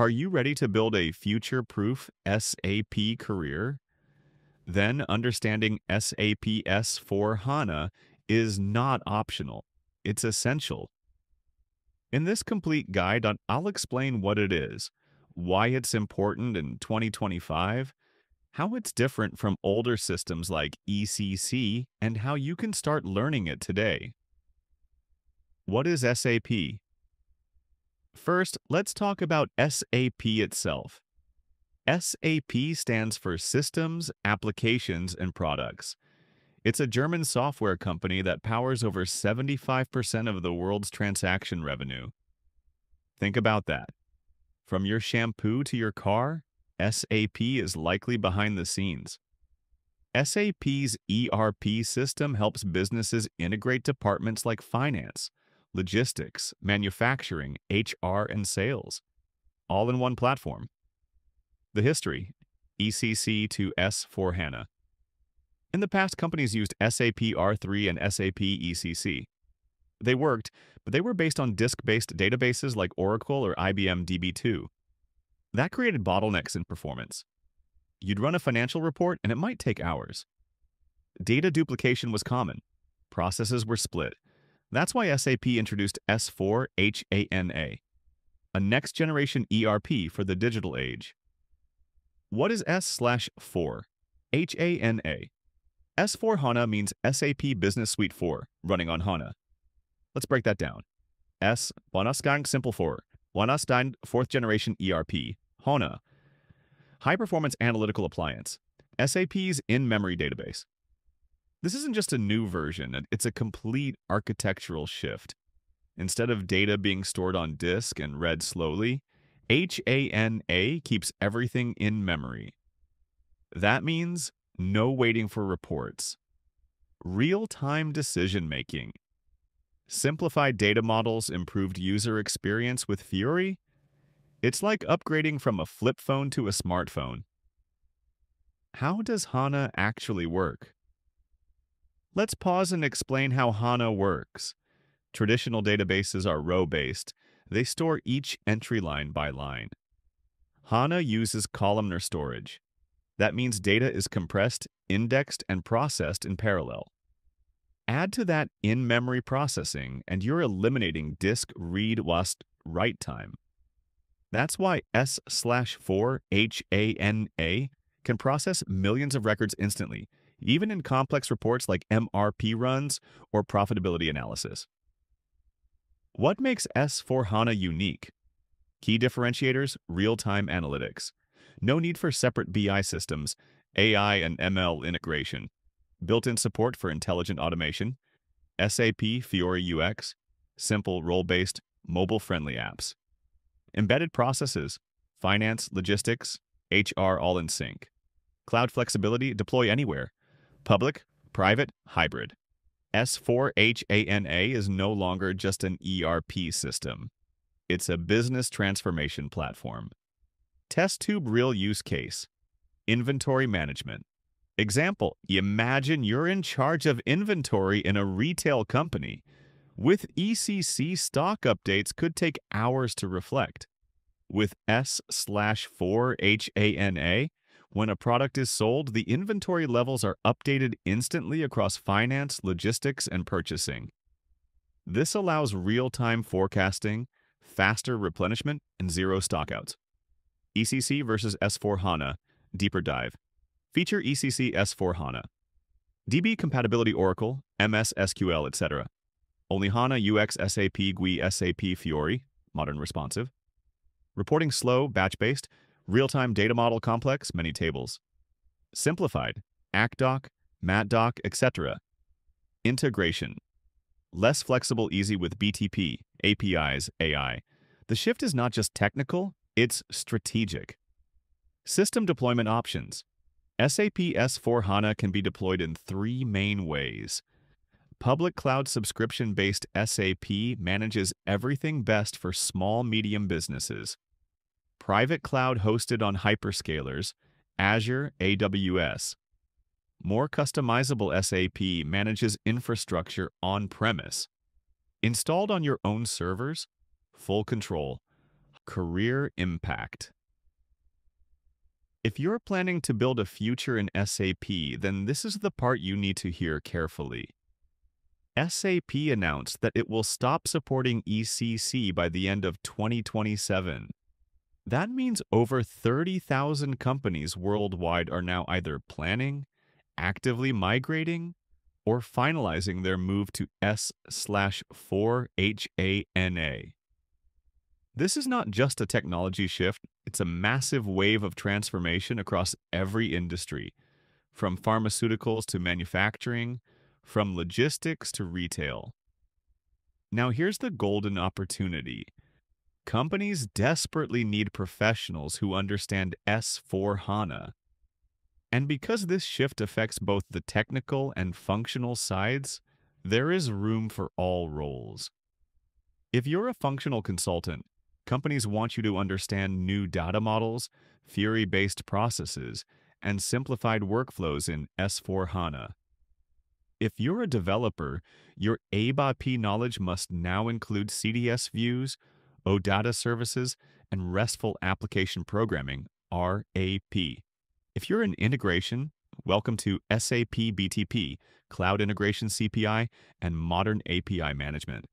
Are you ready to build a future-proof SAP career? Then understanding SAP S4 HANA is not optional. It's essential. In this complete guide, I'll explain what it is, why it's important in 2025, how it's different from older systems like ECC, and how you can start learning it today. What is SAP? First, let's talk about SAP itself. SAP stands for Systems, Applications, and Products. It's a German software company that powers over 75% of the world's transaction revenue. Think about that. From your shampoo to your car, SAP is likely behind the scenes. SAP's ERP system helps businesses integrate departments like finance, logistics, manufacturing, HR, and sales, all in one platform. The history ECC to S4 HANA. In the past, companies used SAP R3 and SAP ECC. They worked, but they were based on disk-based databases like Oracle or IBM DB2. That created bottlenecks in performance. You'd run a financial report and it might take hours. Data duplication was common. Processes were split, that's why SAP introduced S4 HANA, a next-generation ERP for the digital age. What is S slash 4? HANA. S4 HANA means SAP Business Suite 4, running on HANA. Let's break that down. S, Bonusgang Simple 4, Wanasstein 4th Generation ERP, HANA. High Performance Analytical Appliance, SAP's in-memory database. This isn't just a new version, it's a complete architectural shift. Instead of data being stored on disk and read slowly, HANA keeps everything in memory. That means no waiting for reports. Real-time decision-making. Simplified data models improved user experience with Fiori? It's like upgrading from a flip phone to a smartphone. How does HANA actually work? Let's pause and explain how HANA works. Traditional databases are row-based. They store each entry line by line. HANA uses columnar storage. That means data is compressed, indexed, and processed in parallel. Add to that in-memory processing, and you're eliminating disk read whilst write time. That's why S/4 HANA can process millions of records instantly, even in complex reports like MRP runs or profitability analysis. What makes S4HANA unique? Key differentiators, real-time analytics. No need for separate BI systems, AI and ML integration. Built-in support for intelligent automation. SAP Fiori UX. Simple role-based, mobile-friendly apps. Embedded processes. Finance, logistics, HR all in sync. Cloud flexibility, deploy anywhere. Public, private, hybrid. S4HANA is no longer just an ERP system. It's a business transformation platform. Test tube real use case. Inventory management. Example, imagine you're in charge of inventory in a retail company. With ECC, stock updates could take hours to reflect. With S/4HANA, when a product is sold, the inventory levels are updated instantly across finance, logistics, and purchasing. This allows real-time forecasting, faster replenishment, and zero stockouts. ECC versus S4HANA, deeper dive. Feature ECC S4HANA. DB compatibility Oracle, MS SQL, etc. Only HANA UX SAP GUI SAP Fiori, modern responsive. Reporting slow, batch-based, real-time data model complex, many tables. Simplified, ACDoc, MatDoc, etc. Integration. Less flexible, easy with BTP, APIs, AI. The shift is not just technical, it's strategic. System deployment options. SAP S4HANA can be deployed in three main ways. Public cloud subscription-based SAP manages everything best for small-medium businesses private cloud hosted on hyperscalers, Azure, AWS. More customizable SAP manages infrastructure on-premise. Installed on your own servers, full control. Career Impact. If you're planning to build a future in SAP, then this is the part you need to hear carefully. SAP announced that it will stop supporting ECC by the end of 2027. That means over 30,000 companies worldwide are now either planning, actively migrating, or finalizing their move to S/4HANA. This is not just a technology shift, it's a massive wave of transformation across every industry, from pharmaceuticals to manufacturing, from logistics to retail. Now here's the golden opportunity. Companies desperately need professionals who understand S4HANA. And because this shift affects both the technical and functional sides, there is room for all roles. If you're a functional consultant, companies want you to understand new data models, Fiori-based processes, and simplified workflows in S4HANA. If you're a developer, your ABAP knowledge must now include CDS views, OData services, and RESTful application programming, RAP. If you're an integration, welcome to SAP BTP, Cloud Integration CPI, and Modern API Management.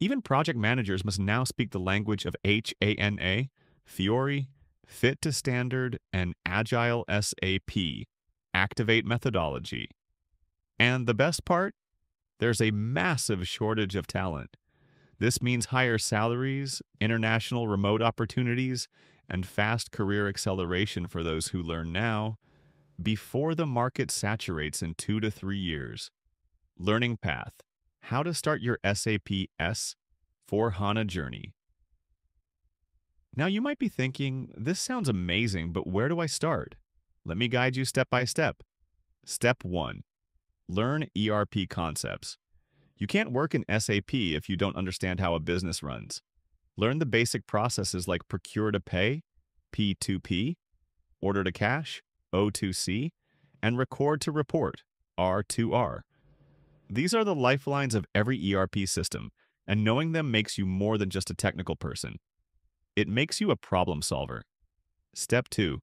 Even project managers must now speak the language of HANA, Fiori, Fit to Standard, and Agile SAP, Activate methodology. And the best part? There's a massive shortage of talent. This means higher salaries, international remote opportunities, and fast career acceleration for those who learn now before the market saturates in two to three years. Learning Path How to Start Your SAP S4 HANA Journey. Now you might be thinking, this sounds amazing, but where do I start? Let me guide you step by step. Step 1 Learn ERP concepts. You can't work in SAP if you don't understand how a business runs. Learn the basic processes like procure to pay, P2P, order to cash, O2C, and record to report, R2R. These are the lifelines of every ERP system, and knowing them makes you more than just a technical person. It makes you a problem solver. Step 2.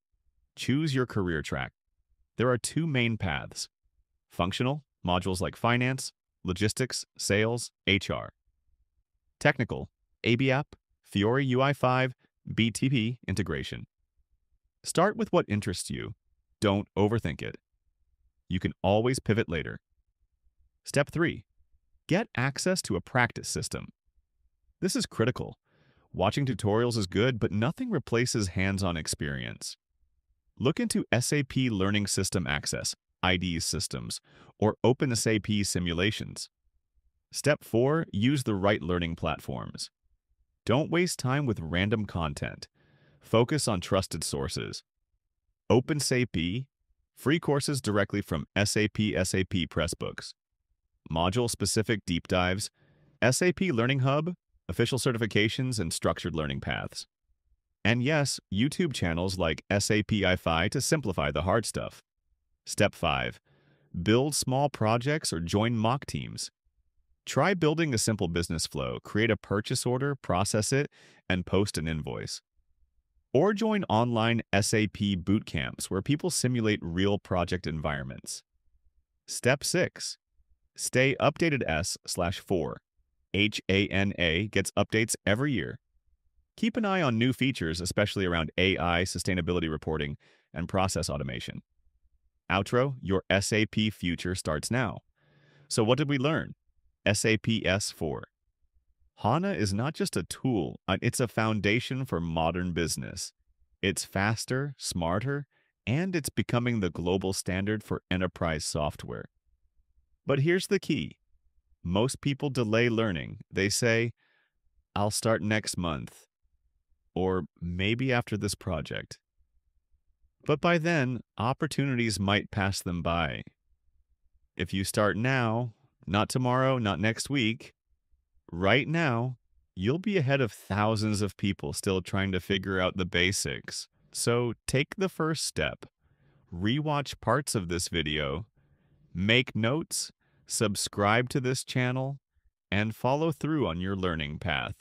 Choose your career track. There are two main paths Functional, modules like finance, logistics, sales, HR. Technical, ABAP, Fiori UI5, BTP integration. Start with what interests you. Don't overthink it. You can always pivot later. Step 3. Get access to a practice system. This is critical. Watching tutorials is good, but nothing replaces hands-on experience. Look into SAP Learning System Access, IDES systems, or OpenSAP simulations. Step 4. Use the right learning platforms. Don't waste time with random content. Focus on trusted sources. OpenSAP, free courses directly from SAP SAP Press books. Module-specific deep dives, SAP Learning Hub, official certifications, and structured learning paths. And yes, YouTube channels like SAPify to simplify the hard stuff. Step 5. Build small projects or join mock teams. Try building a simple business flow, create a purchase order, process it, and post an invoice. Or join online SAP boot camps where people simulate real project environments. Step 6. Stay updated S slash 4. HANA gets updates every year. Keep an eye on new features, especially around AI, sustainability reporting, and process automation. Outro, your SAP future starts now. So what did we learn? SAP S4. HANA is not just a tool, uh, it's a foundation for modern business. It's faster, smarter, and it's becoming the global standard for enterprise software. But here's the key. Most people delay learning. They say, I'll start next month, or maybe after this project. But by then, opportunities might pass them by. If you start now, not tomorrow, not next week, right now, you'll be ahead of thousands of people still trying to figure out the basics. So take the first step. Rewatch parts of this video, make notes, subscribe to this channel, and follow through on your learning path.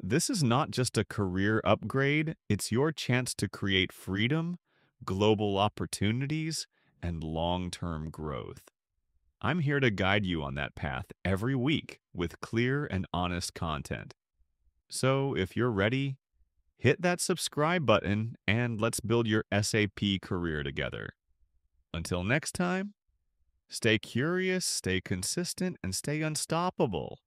This is not just a career upgrade, it's your chance to create freedom, global opportunities, and long term growth. I'm here to guide you on that path every week with clear and honest content. So if you're ready, hit that subscribe button and let's build your SAP career together. Until next time, stay curious, stay consistent, and stay unstoppable.